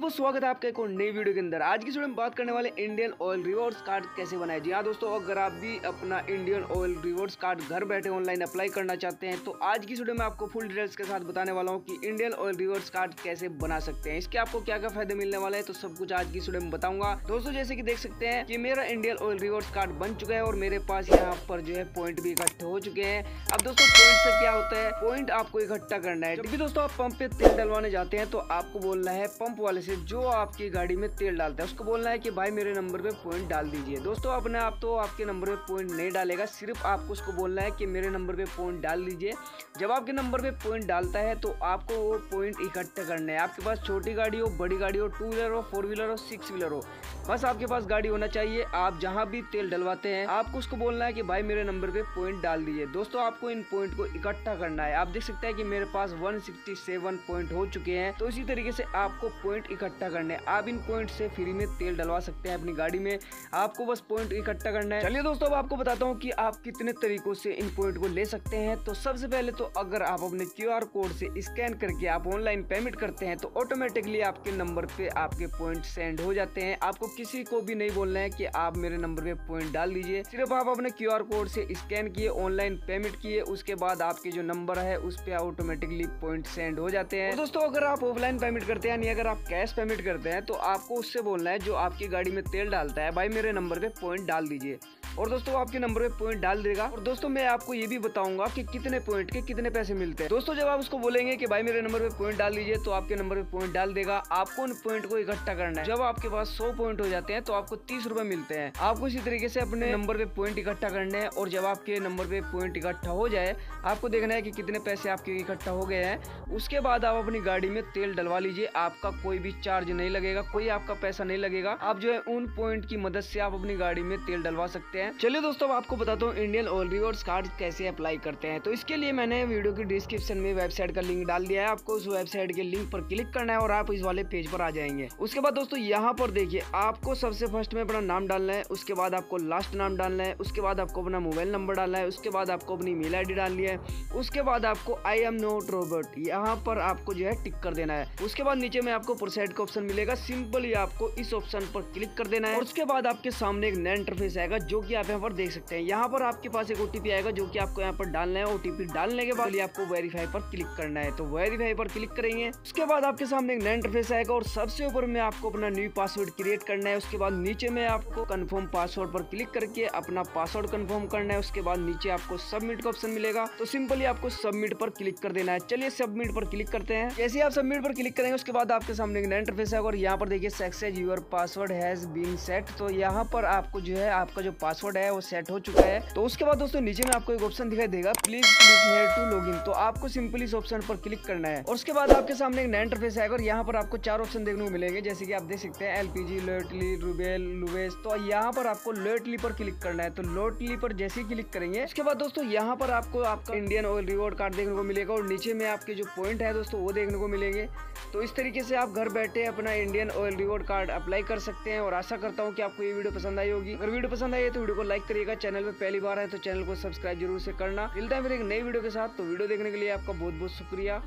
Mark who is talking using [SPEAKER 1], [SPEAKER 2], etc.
[SPEAKER 1] वो स्वागत है आपका एक और नई वीडियो के अंदर। आज की वीडियो में बात करने वाले इंडियन ऑयल रिवॉर्ड्स कार्ड कैसे बनाए। जी हाँ दोस्तों, अगर आप भी अपना इंडियन ऑयल रिवॉर्ड्स कार्ड घर बैठे ऑनलाइन अप्लाई करना चाहते हैं तो आज की वीडियो में आपको फुल डिटेल्स के साथ बताने वाला हूँ कि इंडियन ऑयल रिवॉर्ड्स कार्ड कैसे बना सकते हैं। इसके आपको क्या क्या फ़ायदे मिलने वाले हैं तो सब कुछ आज की वीडियो में बताऊँगा। दोस्तों, जैसे की देख सकते हैं की मेरा इंडियन ऑयल रिवॉर्ड्स कार्ड बन चुका है और मेरे पास यहाँ पर जो है पॉइंट भी इकट्ठे हो चुके हैं। अब दोस्तों पॉइंट से क्या होता है? पॉइंट आपको इकट्ठा करना है। भी दोस्तों आप पंप पे तेल डलवाने जाते हैं तो आपको बोलना है पंप वाले से जो आपकी गाड़ी में तेल डालता है, उसको बोलना है कि भाई मेरे नंबर पे पॉइंट डाल दीजिए। दोस्तों, अपने आप तो आपके नंबर पे पॉइंट नहीं डालेगा, सिर्फ़ आपको उसको बोलना है कि मेरे नंबर पे पॉइंट डाल दीजिए। जब आपके नंबर पे पॉइंट डालता है तो आपको वो पॉइंट इकट्ठा करना है। आपके पास छोटी गाड़ी हो, बड़ी गाड़ी हो टू व्हीलर हो फोर व्हीलर हो सिक्स व्हीलर हो, बस आपके पास गाड़ी होना चाहिए। आप जहाँ भी तेल डलवाते हैं, आपको उसको बोलना है कि भाई मेरे नंबर पे पॉइंट डाल दीजिए। दोस्तों, आपको इन पॉइंट को इकट्ठा करना है। आप देख सकते हैं कि मेरे पास 167 पॉइंट हो चुके हैं। तो इसी तरीके से आपको पॉइंट इकट्ठा करने हैं। आप इन पॉइंट से फ्री में तेल डलवा सकते हैं अपनी गाड़ी में। आपको बस पॉइंट इकट्ठा करना है। चलिए दोस्तों, अब आपको बताता हूँ कि आप कितने तरीकों से इन पॉइंट को ले सकते हैं। तो सबसे पहले तो अगर आप अपने क्यूआर कोड से स्कैन करके आप ऑनलाइन पेमेंट करते हैं तो ऑटोमेटिकली आपके नंबर पे आपके पॉइंट सेंड हो जाते हैं। आपको किसी को भी नहीं बोलना है कि आप मेरे नंबर पे पॉइंट डाल दीजिए। सिर्फ़ आप अपने क्यूआर कोड से स्कैन किए ऑनलाइन पेमेंट किए, उसके बाद आपके जो नंबर है, उस पर ऑटोमेटिकली पॉइंट सेंड हो जाते हैं। दोस्तों, अगर आप ऑफलाइन पेमेंट करते हैं, यानी अगर आप कैश पेमेंट करते हैं तो आपको उससे बोलना है, जो आपकी गाड़ी में तेल डालता है, भाई मेरे नंबर पे पॉइंट डाल दीजिए। और दोस्तों, आपके नंबर पे पॉइंट डाल देगा। और दोस्तों, मैं आपको ये भी बताऊँगा कि कितने पॉइंट के कितने पैसे मिलते हैं। दोस्तों, जब आप उसको बोलेंगे कि भाई मेरे नंबर पे पॉइंट डाल दीजिए तो आपके नंबर पे पॉइंट डाल देगा। आपको उन पॉइंट को इकट्ठा करना है। जब आपके पास सौ पॉइंट हो जाते हैं तो आपको तीस रुपए मिलते हैं। आपको इसी तरीके से अपने नंबर पे पॉइंट इकट्ठा करने हैं। और जब आपके नंबर पे पॉइंट इकट्ठा हो जाए, आपको देखना है कि कितने पैसे आपके इकट्ठा हो गए हैं। उसके बाद आप अपनी गाड़ी में तेल डलवा लीजिए। आपका कोई भी चार्ज नहीं लगेगा, कोई आपका पैसा नहीं लगेगा। आप जो है उन पॉइंट की मदद से आप अपनी गाड़ी में तेल डलवा सकते हैं। चलिए दोस्तों आपको बताता हूँ इंडियन ऑयल रिवॉर्ड्स कार्ड कैसे अप्लाई करते हैं। तो इसके लिए मैंने वीडियो की डिस्क्रिप्शन में वेबसाइट का लिंक डाल दिया है। आपको उस वेबसाइट के लिंक पर क्लिक करना है और आप इस वाले पेज पर आ जाएँगे। उसके बाद दोस्तों, यहाँ पर देखिए, आपको सबसे फ़र्स्ट में अपना नाम डालना है, उसके बाद आपको लास्ट नाम डालना है, उसके बाद आपको अपना मोबाइल नंबर डालना है, उसके बाद आपको अपनी मेल आई डालनी है, उसके बाद आपको आई एम नोट रोबोट यहाँ पर आपको जो है टिक कर देना है। उसके बाद नीचे में आपको प्रोसेड का ऑप्शन मिलेगा सिंपली आपको इस ऑप्शन पर क्लिक कर देना है। उसके बाद आपके सामने एक नया इंटरफेस आएगा, जो कि आप यहाँ पर देख सकते हैं। यहाँ पर आपके पास एक ओटीपी आएगा जो कि आपको यहाँ पर डालना है। ओटीपी डालने के बाद आपको वेरीफाई पर क्लिक करना है। तो वेरीफाई पर क्लिक करेंगे। उसके बाद आपके सामने एक नया इंटरफेस आएगा और सबसे ऊपर में आपको अपना न्यू पासवर्ड क्रिएट करना है। उसके बाद नीचे में आपको कंफर्म पासवर्ड पर क्लिक करके अपना पासवर्ड कंफर्म करना है। उसके बाद नीचे आपको सबमिट का ऑप्शन मिलेगा। तो सिंपली आपको सबमिट पर क्लिक कर देना है। चलिए सबमिट पर क्लिक करते हैं। जैसे आप सबमिट पर क्लिक करेंगे, उसके बाद आपके सामने एक नया इंटरफेस आएगा और यहाँ पर देखिए success your password has been set तो यहाँ पर आपको जो है, आपका जो पासवर्ड है, वो सेट हो चुका है। तो उसके बाद दोस्तों, नीचे में आपको एक ऑप्शन दिखाई देगा please click here to login तो आपको सिंपली इस ऑप्शन पर क्लिक करना है। और उसके बाद आपके सामने एक नया इंटरफेस आएगा और यहाँ पर आपको चार ऑप्शन देखने को मिलेंगे। जैसे कि आप देख सकते हैं एलपीजी लोटली रूबेल लुवेस तो यहाँ पर आपको लोटली पर क्लिक करना है। तो लोटली पर जैसे ही क्लिक करेंगे, उसके बाद दोस्तों, यहाँ पर आपको आपका इंडियन ऑयल रिवॉर्ड कार्ड देखने को मिलेगा और नीचे में आपके जो पॉइंट है दोस्तों, वो देखने को मिलेंगे। तो इस तरीके से आप घर बैठे अपना Indian oil reward card apply कर सकते हैं और आशा करता हूँ कि आपको ये वीडियो पसंद आई होगी। अगर वीडियो पसंद आई है तो वीडियो को लाइक करिएगा। चैनल पर पहली बार है तो चैनल को सब्सक्राइब ज़रूर से करना। मिलता है फिर एक नई वीडियो के साथ। तो वीडियो देखने के लिए आपका बहुत बहुत शुक्रिया।